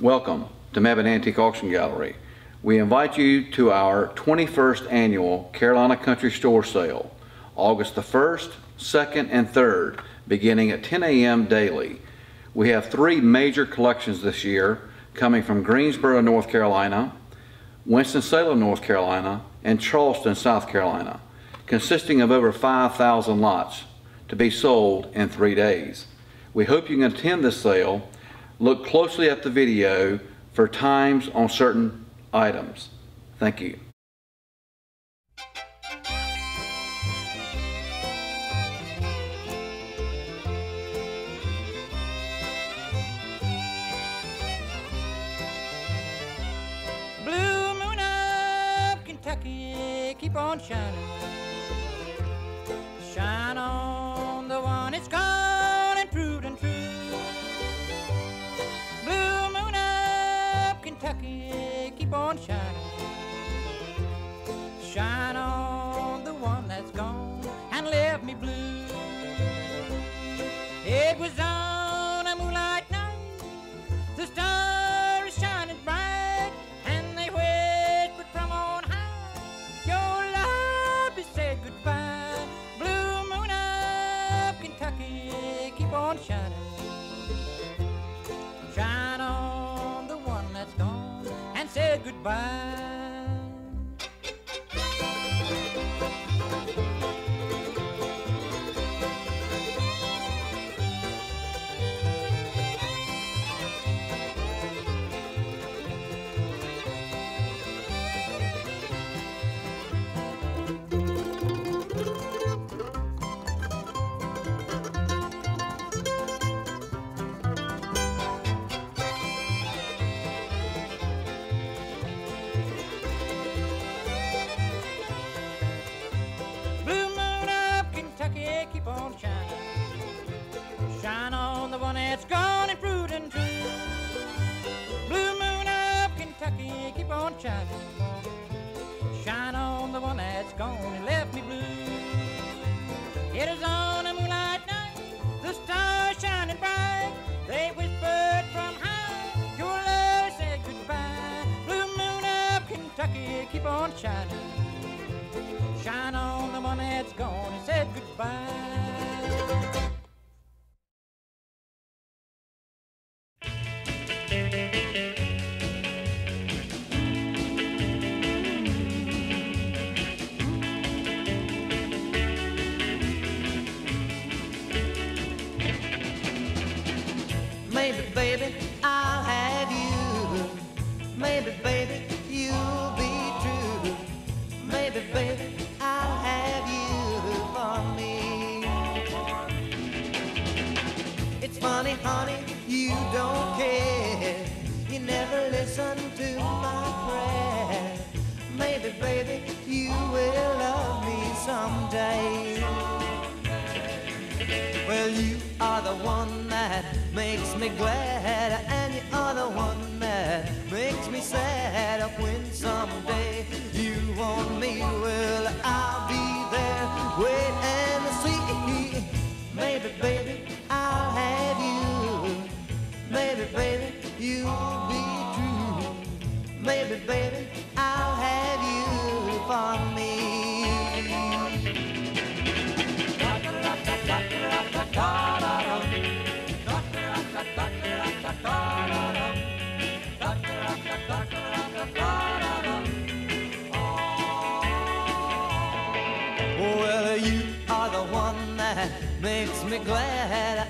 Welcome to Mebane Antique Auction Gallery. We invite you to our 21st annual Carolina Country Store Sale, August the 1st, 2nd, and 3rd, beginning at 10 a.m. daily. We have three major collections this year coming from Greensboro, North Carolina, Winston-Salem, North Carolina, and Charleston, South Carolina, consisting of over 5,000 lots to be sold in three days. We hope you can attend this sale. Look closely at the video for times on certain items. Thank you. Blue moon of Kentucky, keep on shining. Shine on the one it's gone It was on a moonlight night, the stars shining bright, and they whispered from on high, Your love has said goodbye. Blue moon of Kentucky, keep on shining. Shine on the one that's gone and said goodbye. Kentucky, keep. Shine on the one that's gone and left me blue. It is on a moonlight night, the stars shining bright. They whispered from high, your love said goodbye. Blue moon of Kentucky, keep on shining. Shine on the one that's gone and said goodbye. Baby, I'll have you for me. It's funny, honey, you don't care. You never listen to my prayer. Maybe, baby, you will love me someday. Well, you are the one that makes me glad, and you are the one that makes me sad. When someday want me, well, makes me glad,